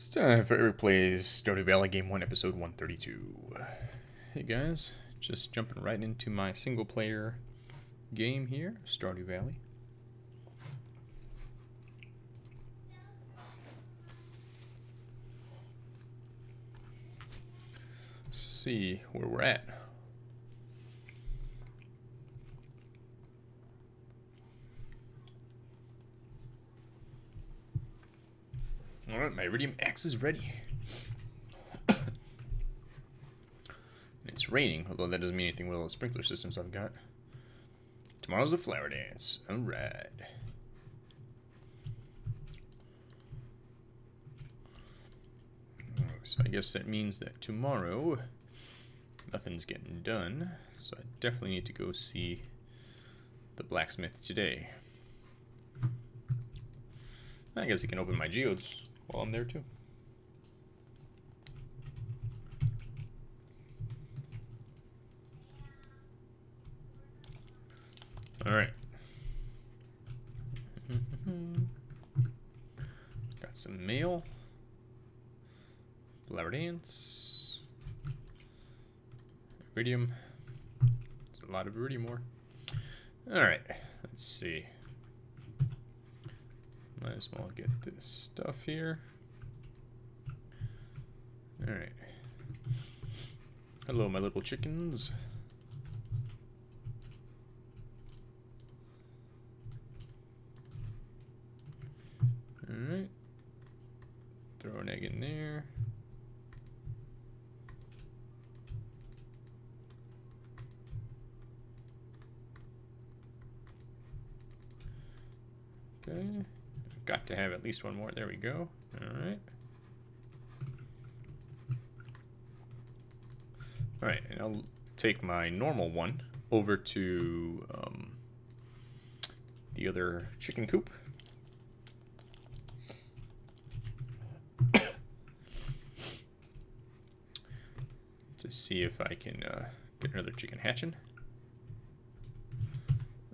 It's time for Eric Plays Stardew Valley Game 1, Episode 132. Hey guys, just jumping right into my single player game here, Stardew Valley. see where we're at. Alright, my Iridium axe is ready. it's raining, although that doesn't mean anything with all the sprinkler systems I've got. Tomorrow's the flower dance. Alright. Oh, so I guess that means that tomorrow nothing's getting done. So I definitely need to go see the blacksmith today. I guess I can open my geodes while I'm there too. All right. Got some mail. Flower dance. Iridium. There's a lot of iridium ore. All right. Let's see. Might as well get this stuff here. Alright. Hello, my little chickens. Alright. Throw an egg in there. Okay got to have at least one more. There we go. All right. All right, and I'll take my normal one over to um, the other chicken coop. to see if I can uh, get another chicken hatching.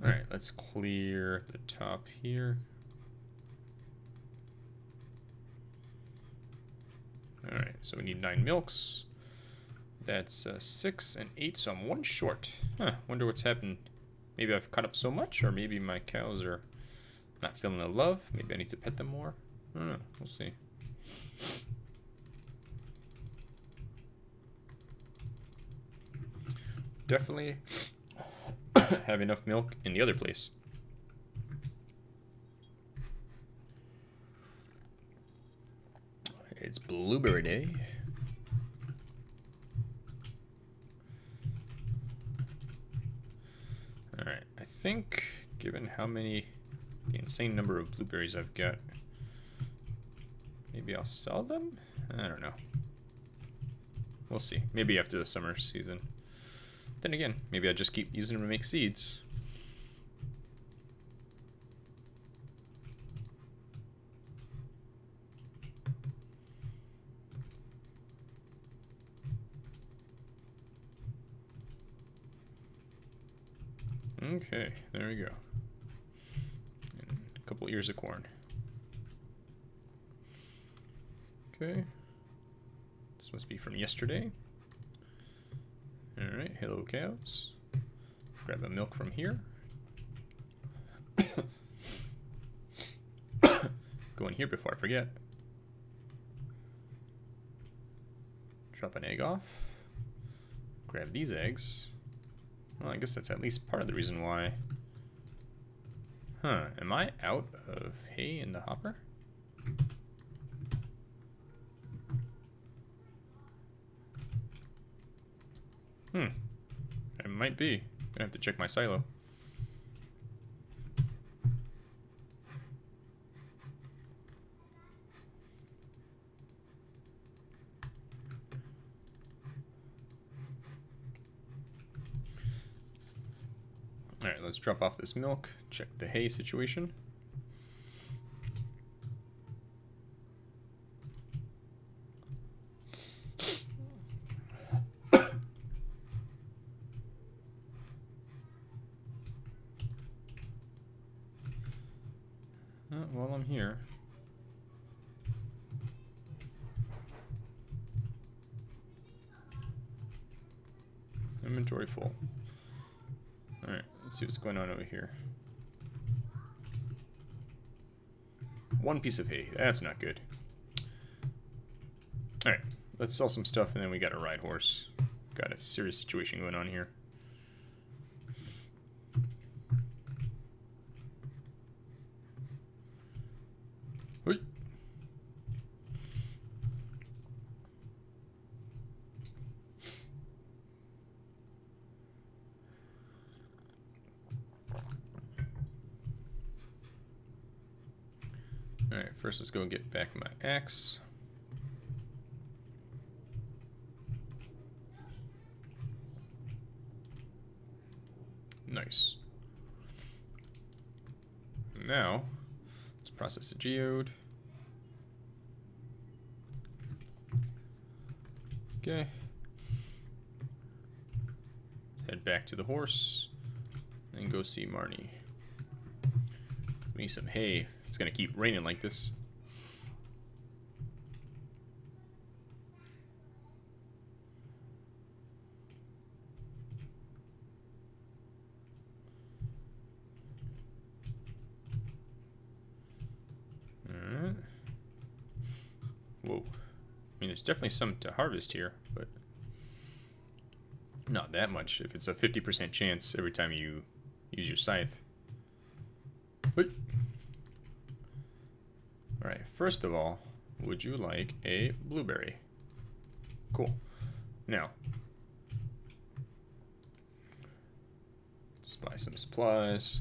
All right, let's clear the top here. Alright, so we need nine milks. That's uh, six and eight, so I'm one short. Huh, wonder what's happened. Maybe I've cut up so much, or maybe my cows are not feeling the love. Maybe I need to pet them more. I don't know. We'll see. Definitely have enough milk in the other place. It's Blueberry Day. Alright, I think, given how many, the insane number of blueberries I've got, maybe I'll sell them? I don't know. We'll see. Maybe after the summer season. Then again, maybe I just keep using them to make seeds. Okay, there we go. And a couple ears of corn. Okay. This must be from yesterday. Alright, hello cows. Grab a milk from here. Go in here before I forget. Drop an egg off. Grab these eggs. Well, I guess that's at least part of the reason why. Huh, am I out of hay in the hopper? Hmm, I might be. Gonna have to check my silo. let's drop off this milk, check the hay situation. Uh, while I'm here. Inventory full. Alright let's see what's going on over here. One piece of hay. That's not good. Alright, let's sell some stuff and then we got a ride horse. Got a serious situation going on here. Hoi. Alright, first let's go and get back my axe. Nice. Now, let's process a geode. Okay. Head back to the horse and go see Marnie. We need some hay. It's gonna keep raining like this. Alright. Whoa. I mean, there's definitely some to harvest here, but not that much. If it's a 50% chance every time you use your scythe. Wait. Alright, first of all, would you like a blueberry? Cool. Now, let's buy some supplies.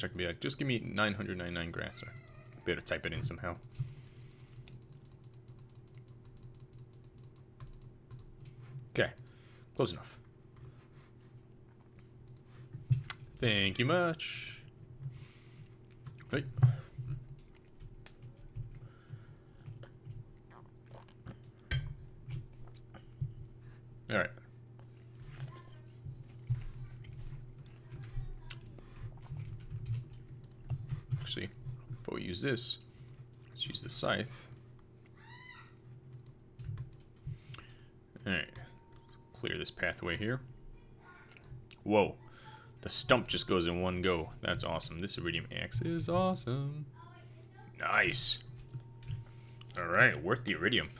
Wish I could be like, just give me 999 grass, or be able to type it in somehow. Okay, close enough. Thank you much. Wait. All right. Actually, before we use this, let's use the scythe. Alright, clear this pathway here. Whoa, the stump just goes in one go. That's awesome. This iridium axe is awesome. Nice. Alright, worth the iridium.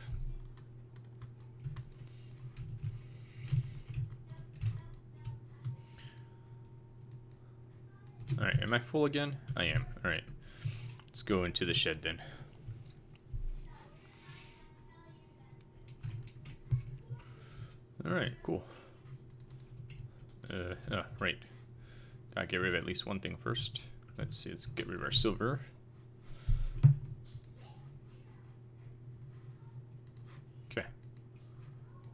Alright, am I full again? I am. Alright. Let's go into the shed then. Alright, cool. Uh, oh, right. Gotta get rid of at least one thing first. Let's see, let's get rid of our silver. Okay.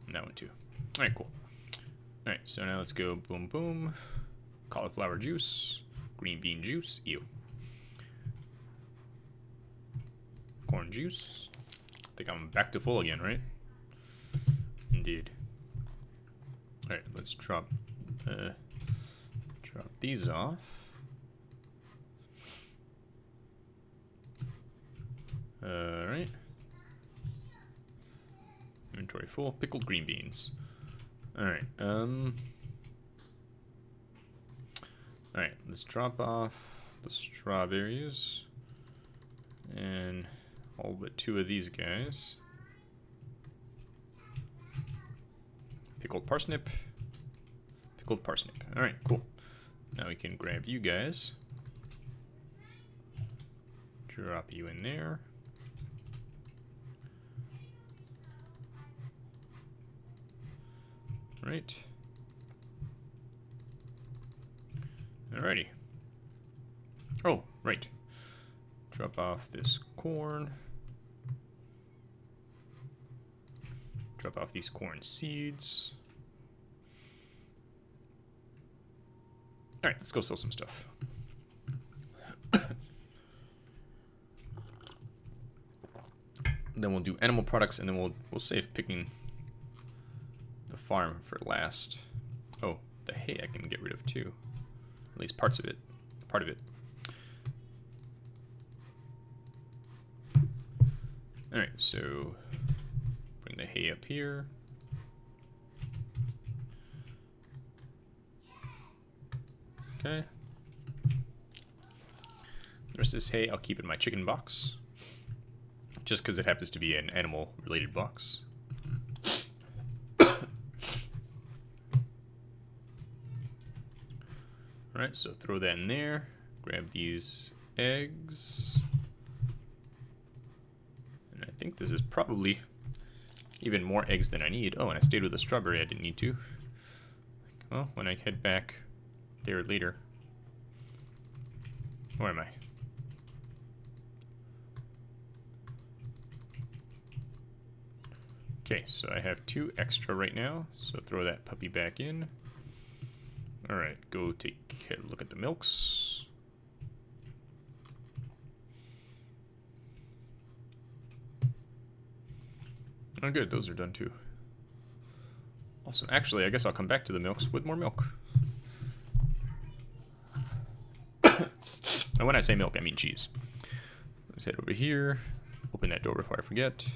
And that one too. Alright, cool. Alright, so now let's go boom boom. Cauliflower juice. Green bean juice. Ew. Corn juice. I think I'm back to full again, right? Indeed. Alright, let's drop uh, drop these off. Alright. Inventory full. Pickled green beans. Alright, um... Alright, let's drop off the strawberries. And all but two of these guys. Pickled parsnip. Pickled parsnip. Alright, cool. Now we can grab you guys. Drop you in there. Right. Alrighty. Oh, right. Drop off this corn. Drop off these corn seeds. Alright, let's go sell some stuff. then we'll do animal products and then we'll we'll save picking the farm for last. Oh, the hay I can get rid of too. At least parts of it. Part of it. Alright, so bring the hay up here. Okay. The rest of this hay I'll keep in my chicken box. Just because it happens to be an animal related box. Alright, so throw that in there. Grab these eggs. And I think this is probably even more eggs than I need. Oh, and I stayed with the strawberry I didn't need to. Well, when I head back there later. Where am I? Okay, so I have two extra right now, so throw that puppy back in. Alright, go take a look at the milks. Oh good, those are done too. Awesome. Actually, I guess I'll come back to the milks with more milk. and when I say milk, I mean cheese. Let's head over here. Open that door before I forget.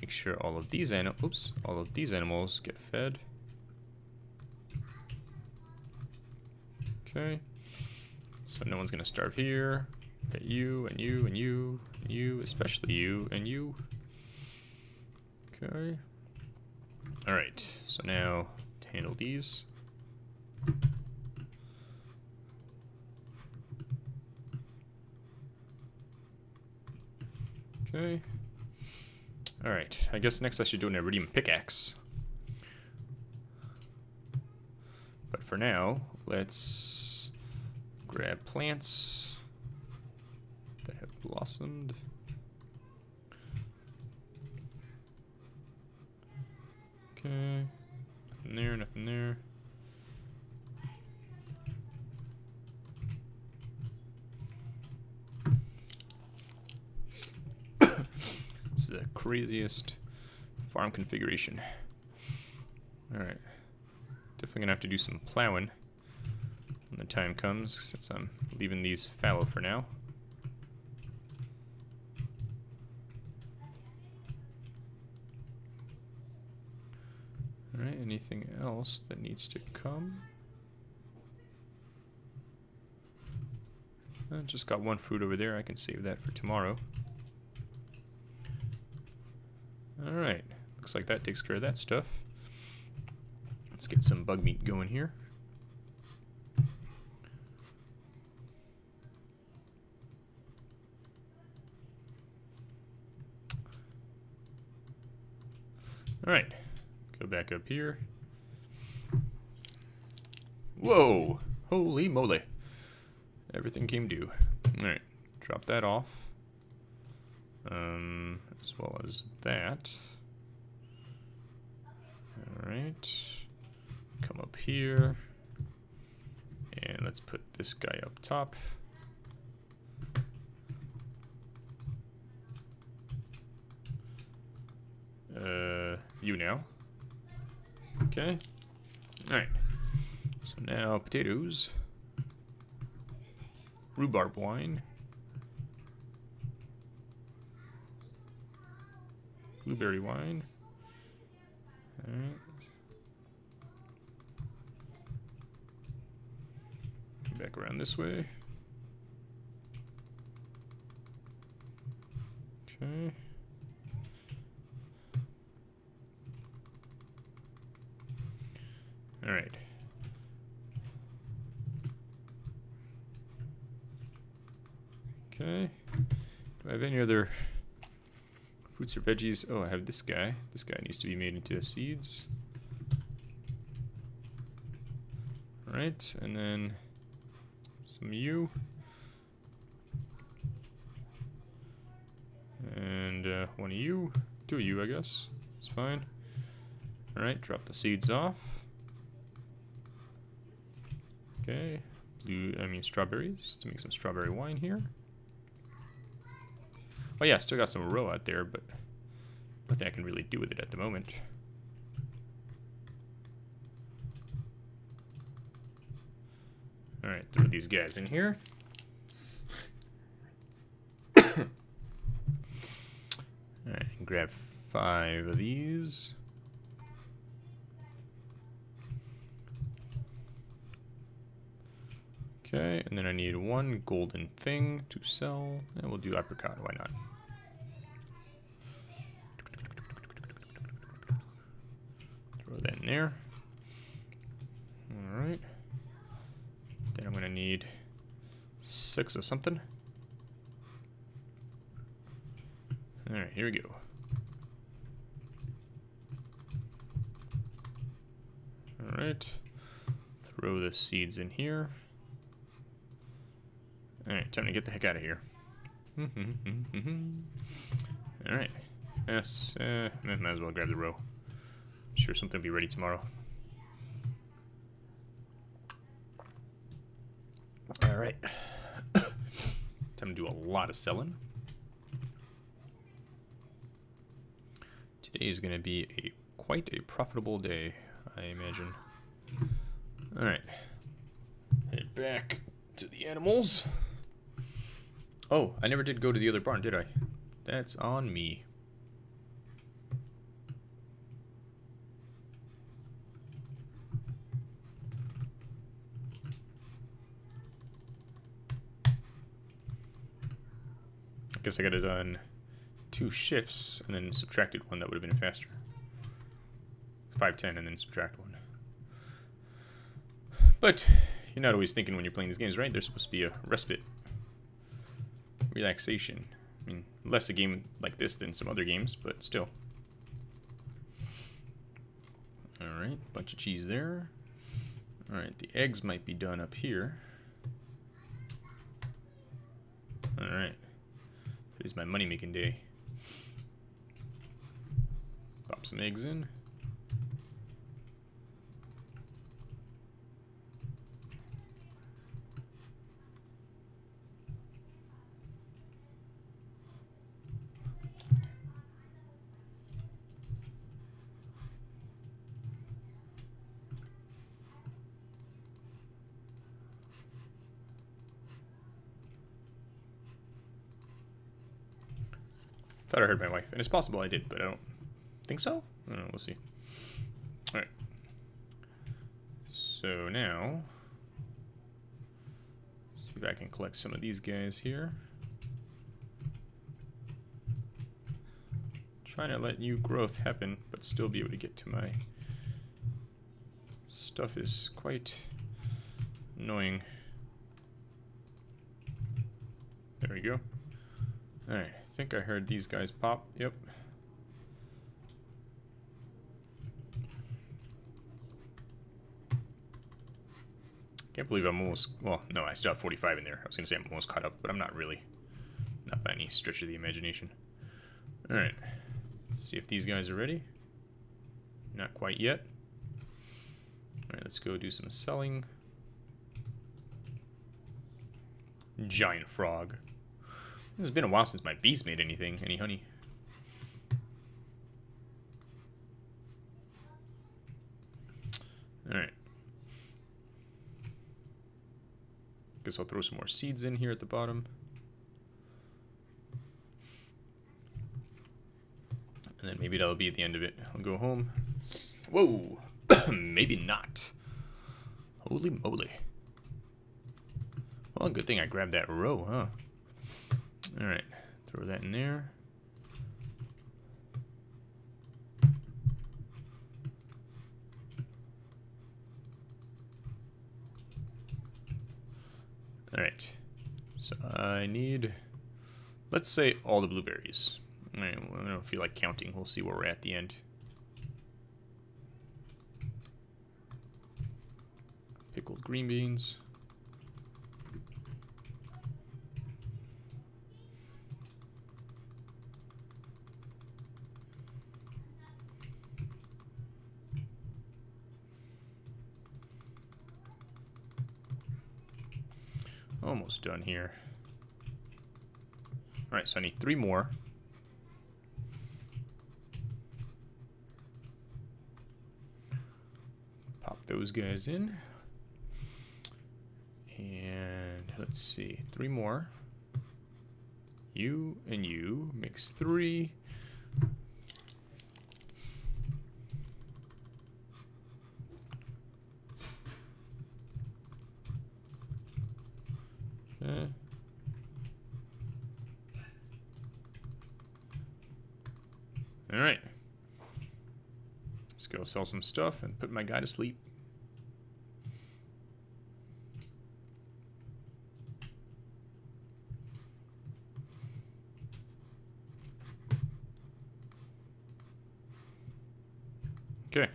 Make sure all of these animals, oops, all of these animals get fed. Okay. So no one's gonna starve here. Get you and you and you and you, especially you and you. Okay. Alright, so now handle these. Okay. Alright, I guess next I should do an iridium pickaxe. But for now, let's grab plants that have blossomed. Okay, nothing there, nothing there. this is the craziest farm configuration. Alright. Definitely gonna have to do some plowing when the time comes, since I'm leaving these fallow for now. Alright, anything else that needs to come? I just got one fruit over there, I can save that for tomorrow. Alright, looks like that takes care of that stuff. Let's get some bug meat going here. Alright, go back up here. Whoa! Holy moly. Everything came due. Alright, drop that off. Um, as well as that. Alright. Come up here. And let's put this guy up top. Uh, you now. Okay. Alright. So now potatoes. Rhubarb wine. Blueberry wine. Alright. Back around this way. Okay. All right. Okay. Do I have any other fruits or veggies? Oh, I have this guy. This guy needs to be made into seeds. All right, and then some you. And uh, one of you. Two of you, I guess. It's fine. Alright, drop the seeds off. Okay, blue, I mean strawberries, to make some strawberry wine here. Oh yeah, still got some roe out there, but nothing I can really do with it at the moment. Alright, throw these guys in here. Alright, grab five of these. Okay, and then I need one golden thing to sell. And we'll do apricot, why not? Throw that in there. Alright. Then I'm gonna need six of something. Alright, here we go. Alright. Throw the seeds in here. Alright, time to get the heck out of here. Alright. Yes, uh, might as well grab the roe. sure something will be ready tomorrow. Alright. time to do a lot of selling. Today is going to be a quite a profitable day, I imagine. Alright. Head back to the animals. Oh, I never did go to the other barn, did I? That's on me. I guess I could have done two shifts and then subtracted one that would have been faster. 510 and then subtract one. But you're not always thinking when you're playing these games, right? There's supposed to be a respite relaxation. I mean, less a game like this than some other games, but still. Alright, bunch of cheese there. Alright, the eggs might be done up here. Alright. Today's my money-making day. Pop some eggs in. Thought I heard my wife. And it's possible I did, but I don't think so. I don't know, we'll see. Alright. So now... See if I can collect some of these guys here. Trying to let new growth happen, but still be able to get to my stuff is quite annoying. There we go. Alright think I heard these guys pop. Yep. Can't believe I'm almost, well, no, I still have 45 in there. I was going to say I'm almost caught up, but I'm not really. Not by any stretch of the imagination. Alright. See if these guys are ready. Not quite yet. Alright, let's go do some selling. Giant frog. It's been a while since my bees made anything, any honey. Alright. Guess I'll throw some more seeds in here at the bottom. And then maybe that'll be at the end of it. I'll go home. Whoa! maybe not. Holy moly. Well, good thing I grabbed that roe, huh? Alright, throw that in there. Alright, so I need, let's say all the blueberries. I don't feel like counting, we'll see where we're at the end. Pickled green beans. Almost done here. Alright, so I need three more. Pop those guys in. And let's see, three more. You and you makes three. Okay. All right. Let's go sell some stuff and put my guy to sleep. Okay.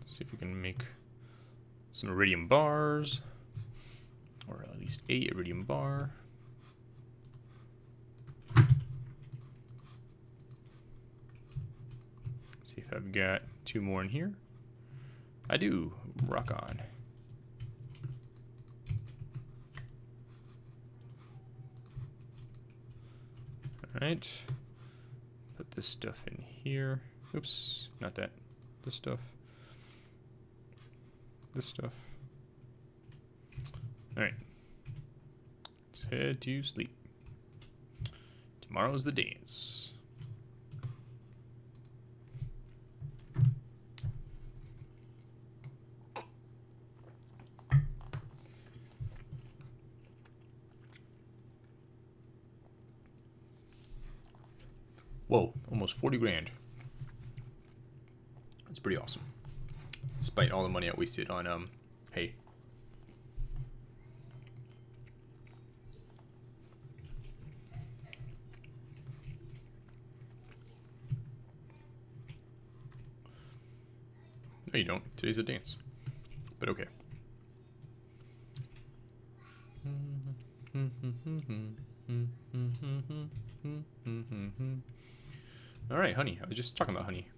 Let's see if we can make some iridium bars, or at least a iridium bar. See if Got two more in here. I do. Rock on. Alright. Put this stuff in here. Oops, not that. This stuff. This stuff. Alright. Let's head to sleep. Tomorrow's the dance. Whoa, almost 40 grand. That's pretty awesome. Despite all the money I wasted on um hay. No, you don't. Today's a dance. But okay. right, honey. I was just talking about honey.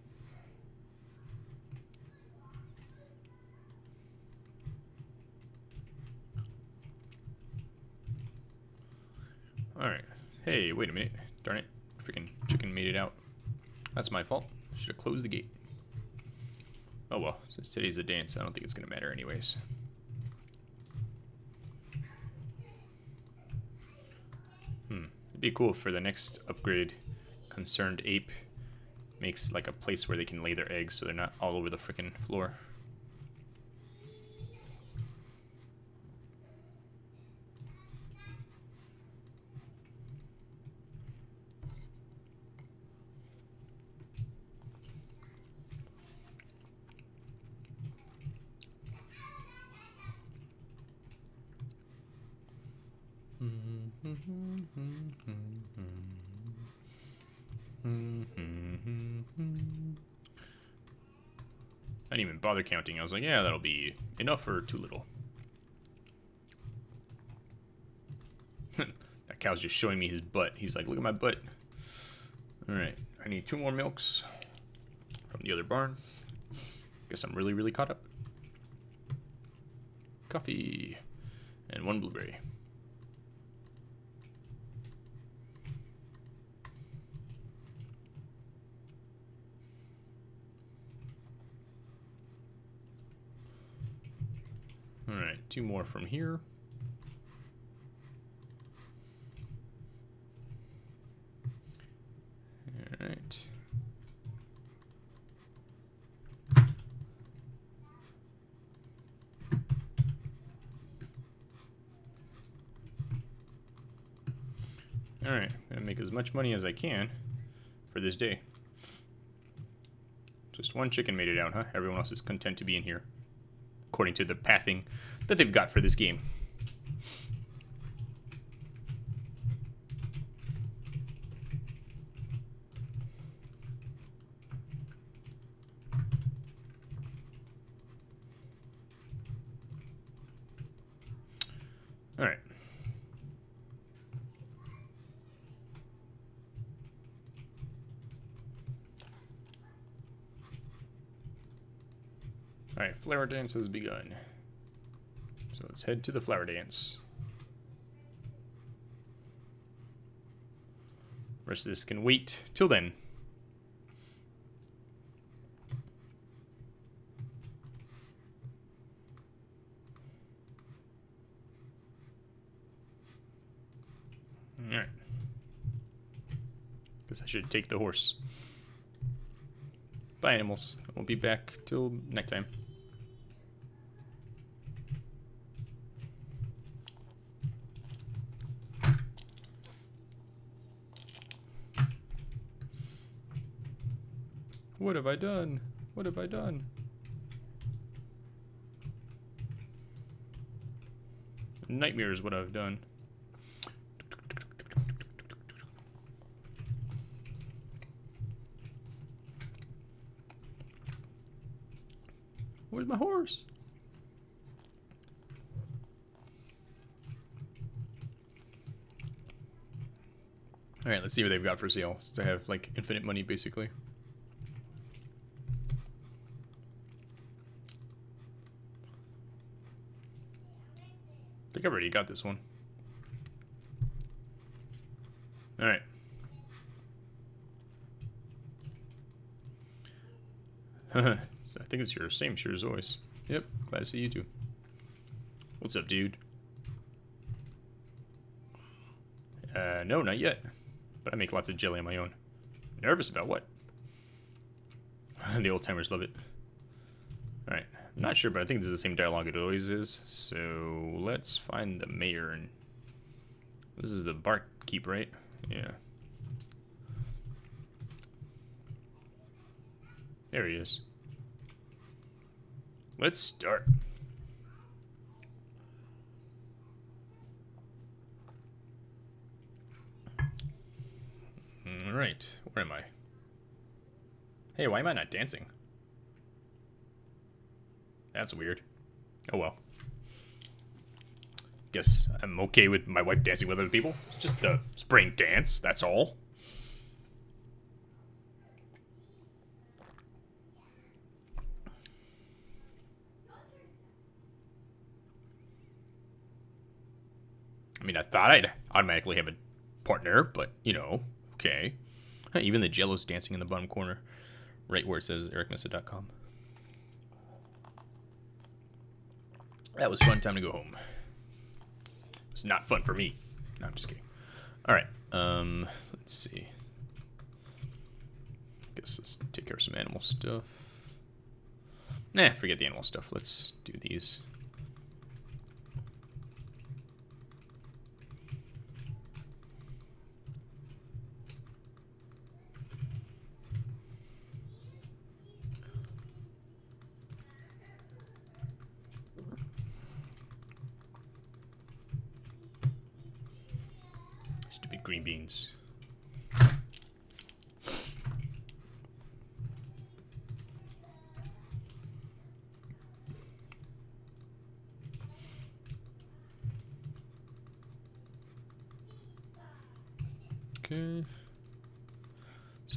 All right. Hey, wait a minute. Darn it. Freaking chicken made it out. That's my fault. Should have closed the gate. Oh well, since today's a dance, I don't think it's going to matter anyways. Hmm. It'd be cool for the next upgrade, Concerned Ape makes like a place where they can lay their eggs so they're not all over the freaking floor. Mm-hmm. Mm-hmm. Mm-hmm. I didn't even bother counting. I was like, yeah, that'll be enough for too little. that cow's just showing me his butt. He's like, look at my butt. Alright, I need two more milks from the other barn. Guess I'm really, really caught up. Coffee. And one blueberry. Alright, two more from here. Alright. Alright, gonna make as much money as I can for this day. Just one chicken made it out, huh? Everyone else is content to be in here according to the pathing that they've got for this game. All right. Alright, flower dance has begun. Let's head to the flower dance. Rest of this can wait till then. Alright. Guess I should take the horse. Bye, animals. Won't be back till nighttime. What have I done? What have I done? Nightmare is what I've done. Where's my horse? Alright, let's see what they've got for sale, since I have, like, infinite money, basically. Already got this one. Alright. I think it's your same shirt as always. Yep, glad to see you too. What's up, dude? Uh, no, not yet. But I make lots of jelly on my own. Nervous about what? the old timers love it. I'm not sure, but I think this is the same dialogue it always is. So let's find the mayor and this is the barkeep, right? Yeah. There he is. Let's start. Alright, where am I? Hey, why am I not dancing? That's weird. Oh well. Guess I'm okay with my wife dancing with other people. just the spring dance, that's all. I mean, I thought I'd automatically have a partner, but, you know, okay. Even the jello's dancing in the bottom corner, right where it says ericmesa.com. That was fun. Time to go home. It's not fun for me. No, I'm just kidding. All right. Um, let's see. Guess let's take care of some animal stuff. Nah, forget the animal stuff. Let's do these. green beans. Okay.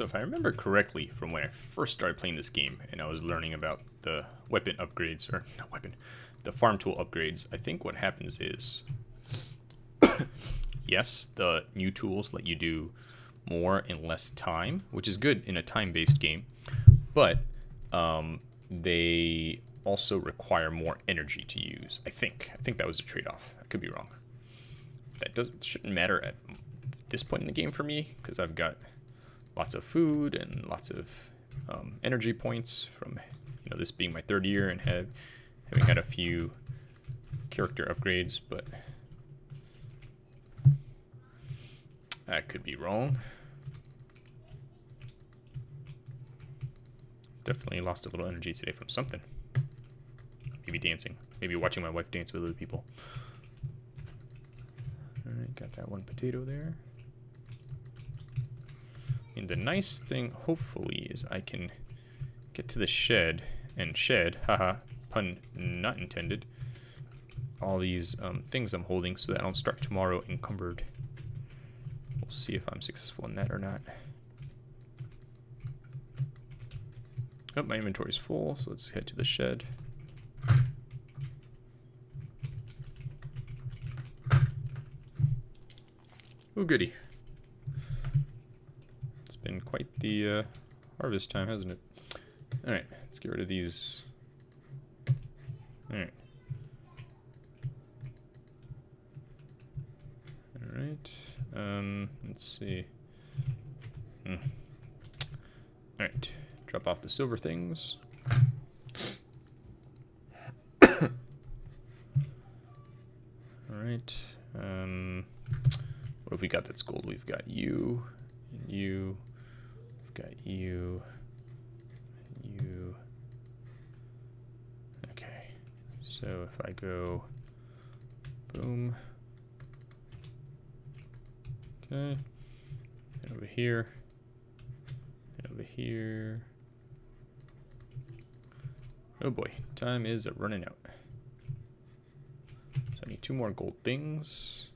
So if I remember correctly from when I first started playing this game and I was learning about the weapon upgrades, or not weapon, the farm tool upgrades, I think what happens is yes, the new tools let you do more in less time, which is good in a time-based game, but um, they also require more energy to use. I think. I think that was a trade-off. I could be wrong. That doesn't shouldn't matter at this point in the game for me because I've got lots of food and lots of um, energy points from you know this being my third year and have having had a few character upgrades, but I could be wrong. Definitely lost a little energy today from something. Maybe dancing. Maybe watching my wife dance with other people. Alright, got that one potato there mean, the nice thing, hopefully, is I can get to the shed and shed, haha, pun not intended, all these um, things I'm holding so that I don't start tomorrow encumbered. We'll see if I'm successful in that or not. Oh, my inventory's full, so let's head to the shed. Oh, goody the uh, harvest time, hasn't it? Alright, let's get rid of these. Alright. Alright, um, let's see. Hmm. Alright, drop off the silver things. Alright, um, what have we got that's gold? We've got you, you, got you, you. Okay, so if I go, boom. Okay, over here, over here. Oh boy, time is running out. So I need two more gold things.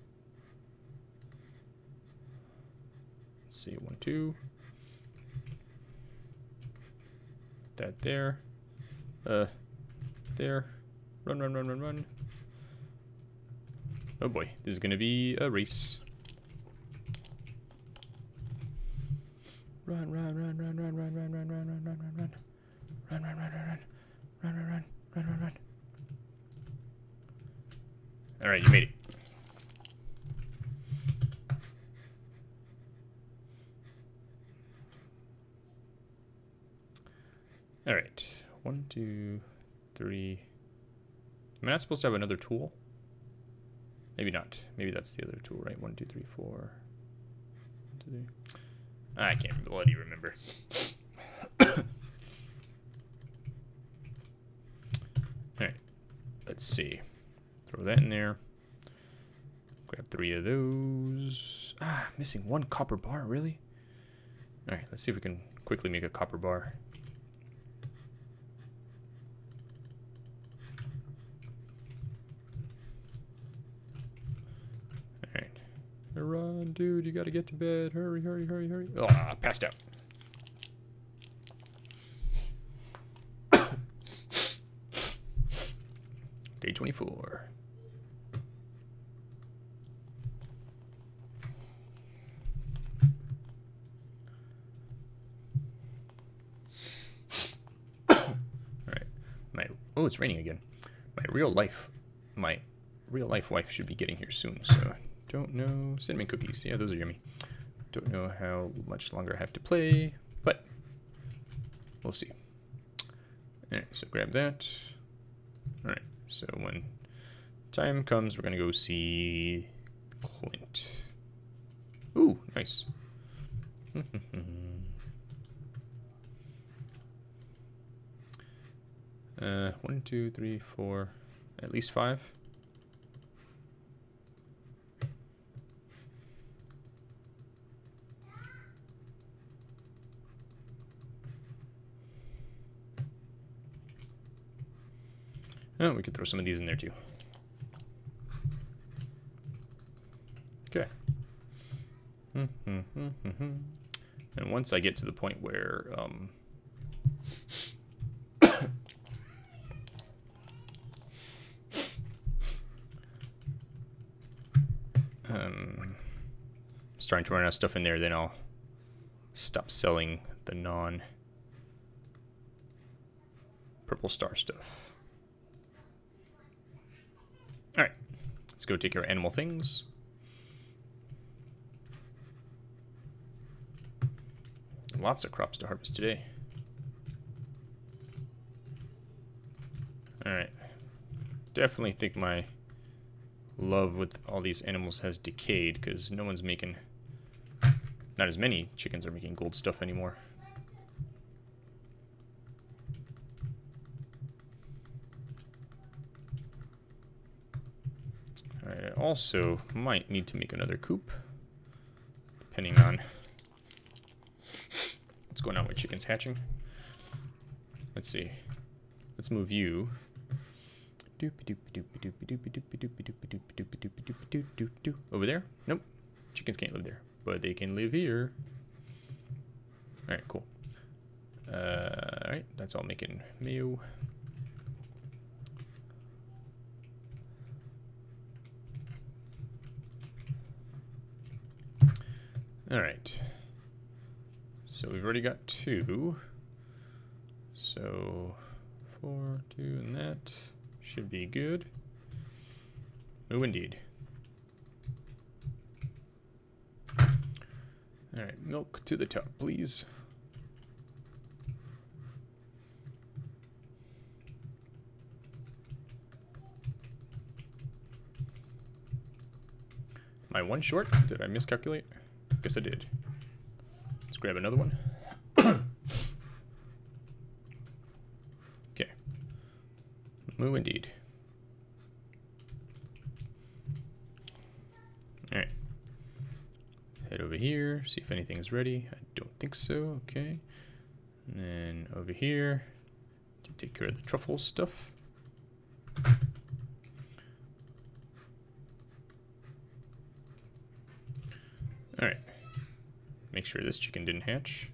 Let's see, one, two. That there. Uh, there. Run, run, run, run, run. Oh boy, this is gonna be a race. Run, run, run, run, run, run, run, run, run, run, run, run, run. Run, run, run, run, run. Run, run, run, run, run, run. Alright, you made it. Alright, one, two, three. Am I not supposed to have another tool? Maybe not. Maybe that's the other tool, right? One, two, three, four. One, two, three. I can't bloody remember. Alright, let's see. Throw that in there. Grab three of those. Ah, missing one copper bar, really? Alright, let's see if we can quickly make a copper bar. Alright. Run, dude, you gotta get to bed. Hurry, hurry, hurry, hurry. I passed out. Day 24. Alright. My oh, it's raining again. My real life my real life wife should be getting here soon, so don't know. Cinnamon cookies. Yeah, those are yummy. Don't know how much longer I have to play, but we'll see. Alright, so grab that. Alright, so when time comes, we're going to go see Clint. Ooh, nice. uh, one, two, three, four, at least five. Oh, we could throw some of these in there too. Okay. and once I get to the point where um, um, starting to run out of stuff in there, then I'll stop selling the non purple star stuff. Alright, let's go take care of animal things. Lots of crops to harvest today. Alright. Definitely think my love with all these animals has decayed because no one's making... Not as many chickens are making gold stuff anymore. I also might need to make another coop, depending on what's going on with chickens hatching. Let's see. Let's move you. Over there? Nope. Chickens can't live there, but they can live here. All right, cool. Uh, all right, that's all making mayo. All right. So we've already got two. So four, two, and that should be good. Oh, indeed. All right, milk to the top, please. I one short? Did I miscalculate? Guess I did. Let's grab another one. okay. Moo indeed. Alright. Head over here, see if anything's ready. I don't think so. Okay. And then over here to take care of the truffle stuff. Alright. Make sure this chicken didn't hatch.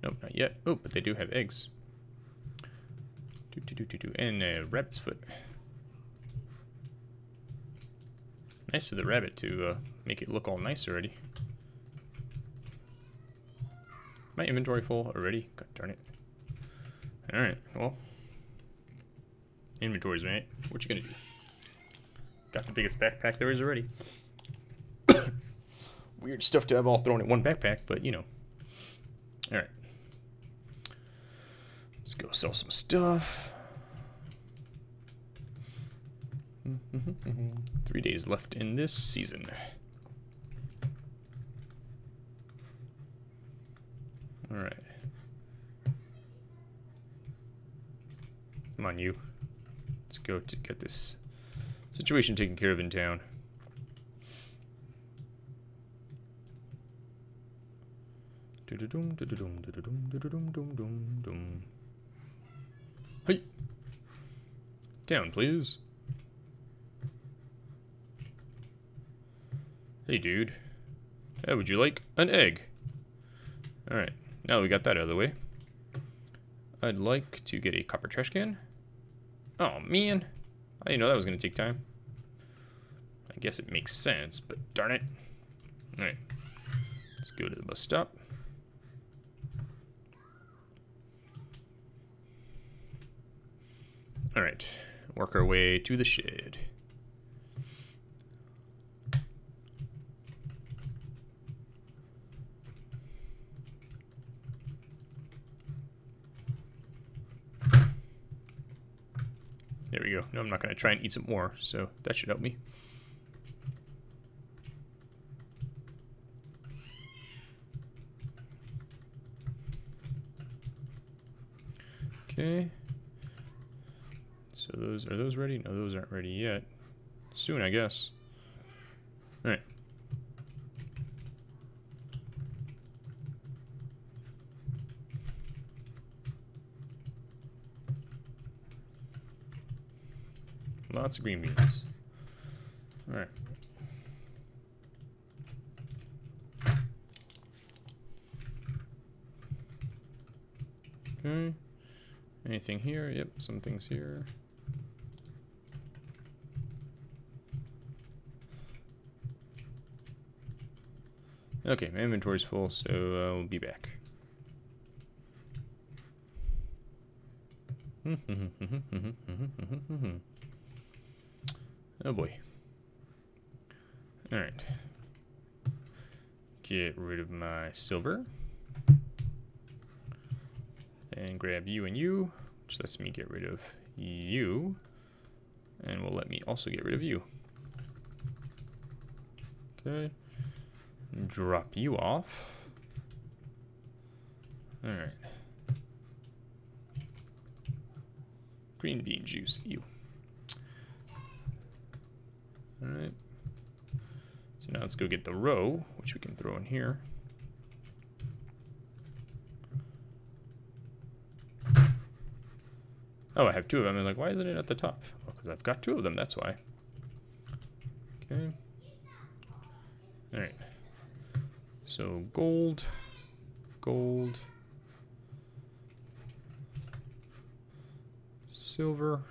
Nope, not yet. Oh, but they do have eggs. Do, do, do, do, do. And a rabbit's foot. Nice of the rabbit to uh, make it look all nice already. My inventory full already? God darn it. Alright, well. Inventories, right? What you gonna do? Got the biggest backpack there is already weird stuff to have all thrown in one backpack, but you know. All right. Let's go sell some stuff. Three days left in this season. All right. Come on, you. Let's go to get this situation taken care of in town. Hey! Down, please. Hey, dude. Hey, would you like an egg? Alright, now we got that out of the way. I'd like to get a copper trash can. Oh, man. I didn't know that was going to take time. I guess it makes sense, but darn it. Alright, let's go to the bus stop. All right, work our way to the shed. There we go. No, I'm not going to try and eat some more, so that should help me. Okay. Those are those ready? No, those aren't ready yet. Soon, I guess. All right. Lots of green beans. All right. Okay. Anything here? Yep, some things here. Okay, my inventory's full, so uh, we'll be back. oh boy. Alright. Get rid of my silver. And grab you and you, which lets me get rid of you. And will let me also get rid of you. Okay drop you off. Alright. Green bean juice, you. Alright. So now let's go get the roe, which we can throw in here. Oh, I have two of them. I'm like, why isn't it at the top? Oh, because I've got two of them, that's why. Okay. Alright. So gold, gold, silver,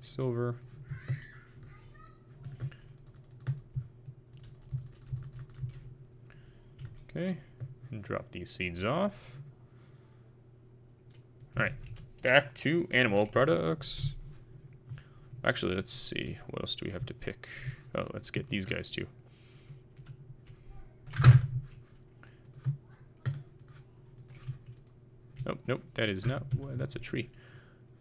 silver, Okay, drop these seeds off. Alright, back to animal products. Actually, let's see. What else do we have to pick? Oh, let's get these guys too. Nope, nope, that is not. That's a tree.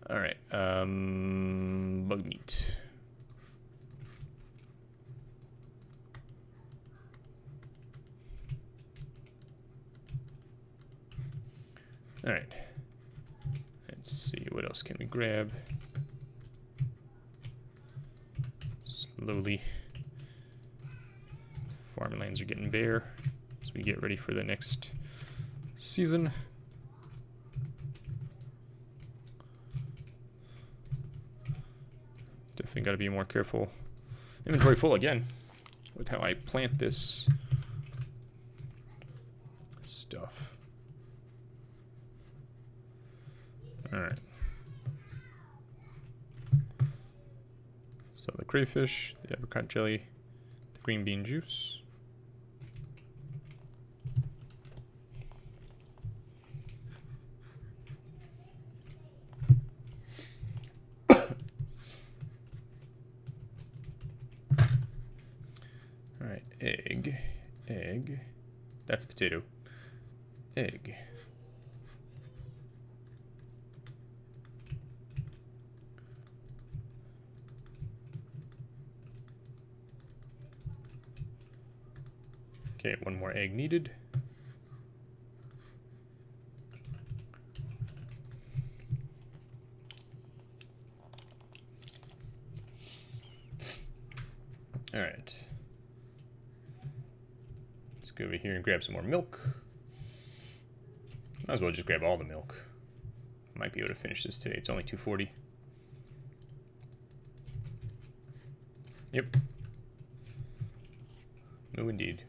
All right, um, bug meat. All right. Let's see, what else can we grab? Slowly. Farmlands are getting bare as we get ready for the next season. Definitely got to be more careful. Inventory full again with how I plant this stuff. Alright. So the crayfish, the apricot jelly, the green bean juice. Alright, egg, egg, that's egg. Okay, one more egg needed. All right. Let's go over here and grab some more milk. Might as well just grab all the milk. Might be able to finish this today. It's only 240. Yep. No, indeed.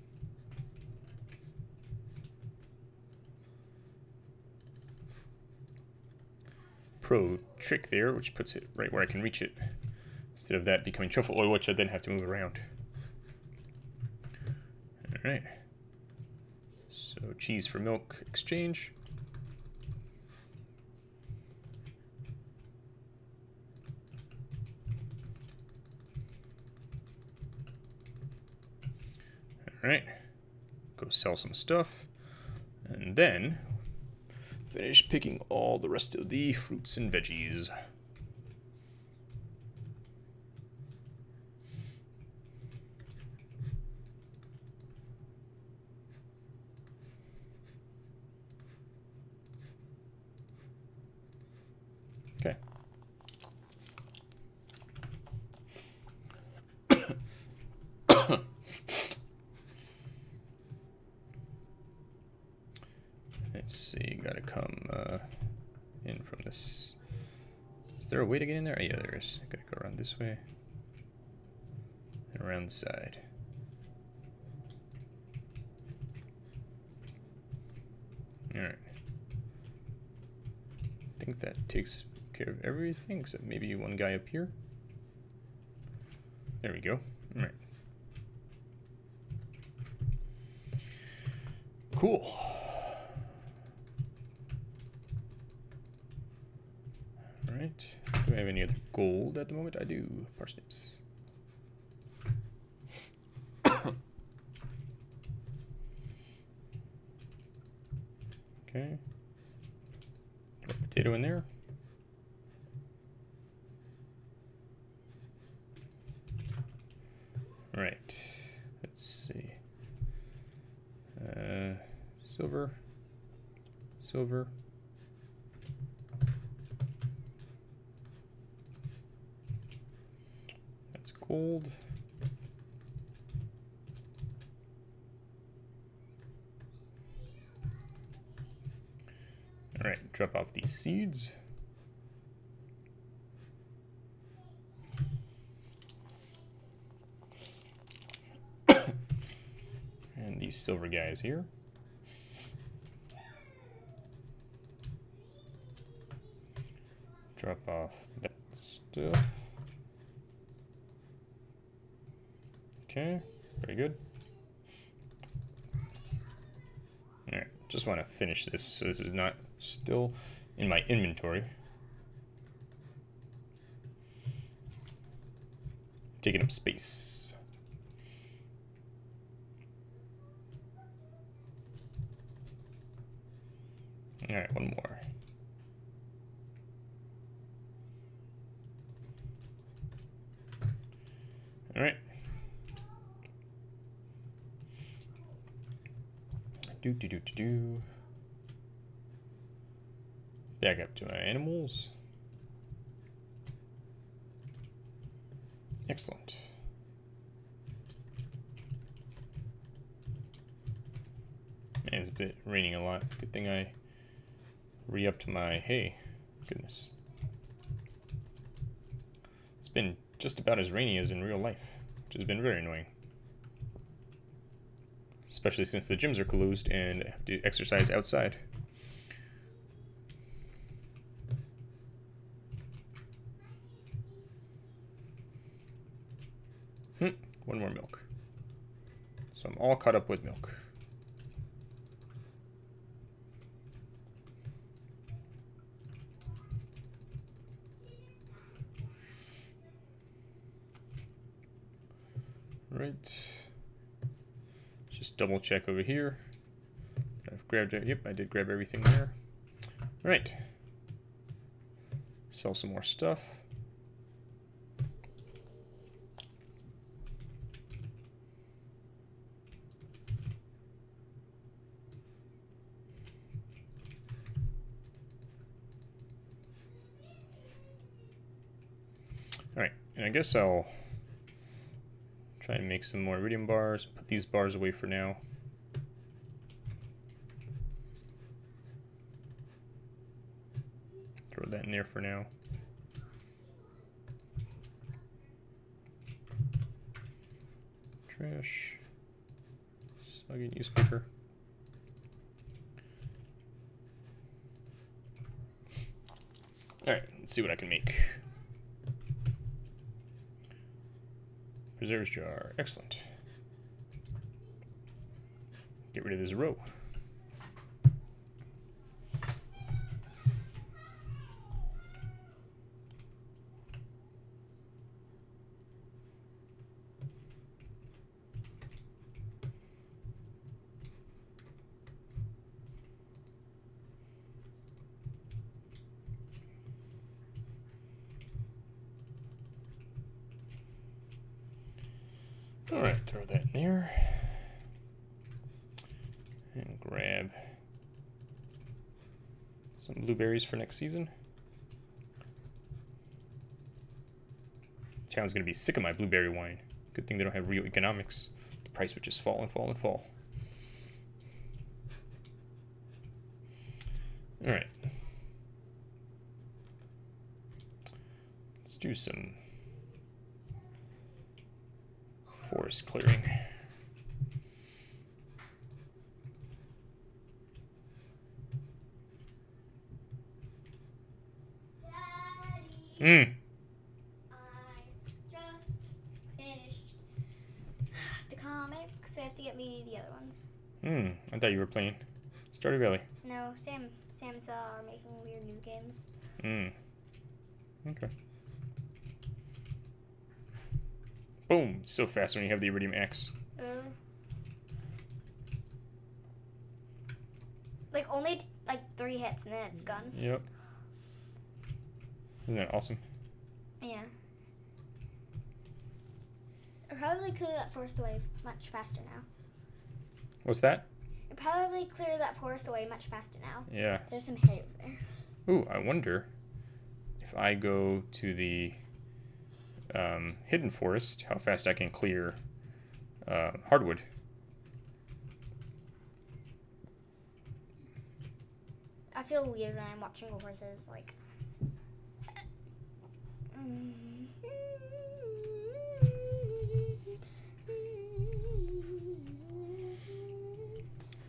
pro trick there, which puts it right where I can reach it, instead of that becoming truffle oil, which I then have to move around. Alright. So cheese for milk exchange. Alright. Go sell some stuff. And then Finish picking all the rest of the fruits and veggies. Okay. Let's see, gotta come uh, in from this. Is there a way to get in there? Oh, yeah, there is. Gotta go around this way. And around the side. Alright. I think that takes care of everything, except maybe one guy up here. There we go. Alright. Cool. Alright. Do I have any other gold at the moment? I do. Parsnips. okay. Throw a potato in there. Right. Let's see. Uh, silver. Silver. gold. All right, drop off these seeds. and these silver guys here. Drop off that stuff. Okay, very good. Alright, just want to finish this so this is not still in my inventory. Taking up space. Alright, one more. Alright. Do do do do do. Back up to my animals. Excellent. Man, it's a bit raining a lot. Good thing I re-upped my hay. Goodness. It's been just about as rainy as in real life, which has been very annoying. Especially since the gyms are closed and I have to exercise outside. Hmm, one more milk. So I'm all caught up with milk. Right. Just double check over here. I've grabbed it. Yep, I did grab everything there. All right. Sell some more stuff. All right, and I guess I'll Try and make some more iridium bars. Put these bars away for now. Throw that in there for now. Trash. Soggy newspaper. Alright, let's see what I can make. Preserves jar. Excellent. Roe. All right, throw that in there. Grab some blueberries for next season. Town's gonna be sick of my blueberry wine. Good thing they don't have real economics. The price would just fall and fall and fall. All right. Let's do some forest clearing. Hmm. I just finished the comic, so I have to get me the other ones. Hmm. I thought you were playing Stardew Valley. No, Sam, Sam's uh, are making weird new games. Hmm. Okay. Boom! So fast when you have the Iridium Axe. Really? Like only t- like three hits and then it's gone. Yep. Isn't that awesome? Yeah. I'll probably clear that forest away much faster now. What's that? I'll probably clear that forest away much faster now. Yeah. There's some hay over there. Ooh, I wonder if I go to the um, hidden forest, how fast I can clear uh, hardwood. I feel weird when I'm watching horses like.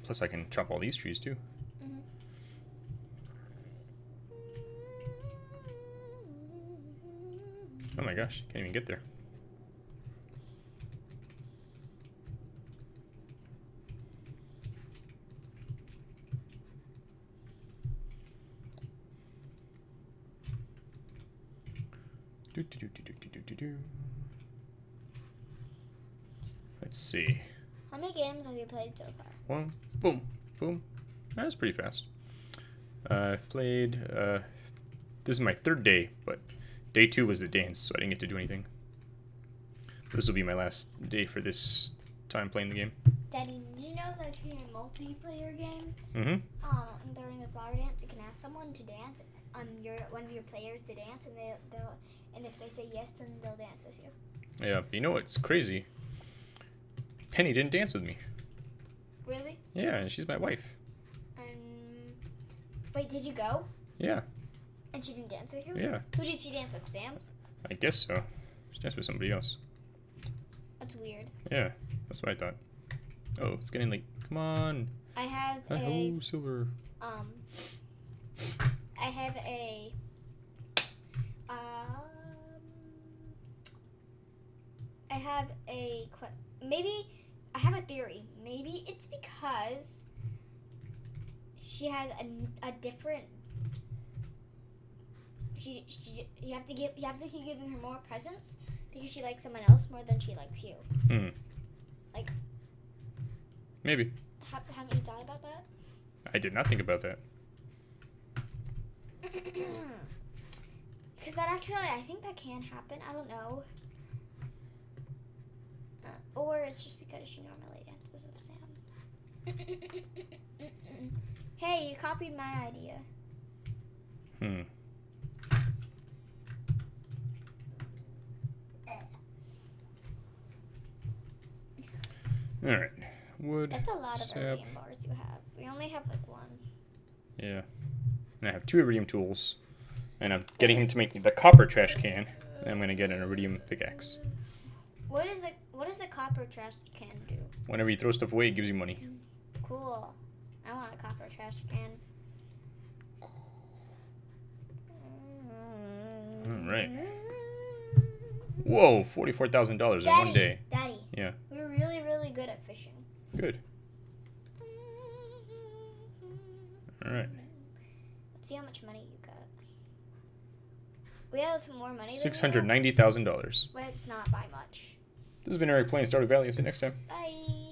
Plus, I can chop all these trees too. Mm-hmm. Oh my gosh, can't even get there. Do, do, do, do, do, do. Let's see. How many games have you played so far? One, boom, boom. That's pretty fast. Uh, I've played. Uh, this is my third day, but day two was the dance, so I didn't get to do anything. This will be my last day for this time playing the game. Daddy, did you know that in a multiplayer game, Mm-hmm. um, during the flower dance, you can ask someone to dance, um, your one of your players to dance, and they they'll, and if they say yes, then they'll dance with you. Yeah, you know what's crazy? Penny didn't dance with me. Really? Yeah, and she's my wife. Um, wait, did you go? Yeah, And she didn't dance with you? yeah. Who did she dance with? Sam? I guess so. She danced with somebody else. That's weird. Yeah, that's what I thought. Oh, it's getting late. Come on. I have a Hello, Silver. um. I have a um. I have a maybe I have a theory. Maybe it's because she has a, a different. She, she you have to give you have to keep giving her more presents because she likes someone else more than she likes you. Hmm. Like- Maybe. Ha- haven't you thought about that? I did not think about that. Because that actually, I think that can happen. I don't know. Or it's just because she normally dances with Sam. hey, you copied my idea. Hmm. All right. Wood. That's a lot of Sap. iridium bars you have. We only have like one. Yeah. And I have two iridium tools, and I'm getting him to make me the copper trash can. And I'm gonna get an iridium pickaxe. What is the What does the copper trash can do? Whenever you throw stuff away, it gives you money. Cool. I want a copper trash can. All right. Whoa, forty-four thousand dollars in Daddy, one day. Daddy. Yeah. We're really, really good at fishing. Good. All right. Let's see how much money you got. We have more money. Six hundred ninety thousand dollars. Well, it's not by much. This has been Eric playing Stardew Valley. See you next time. Bye.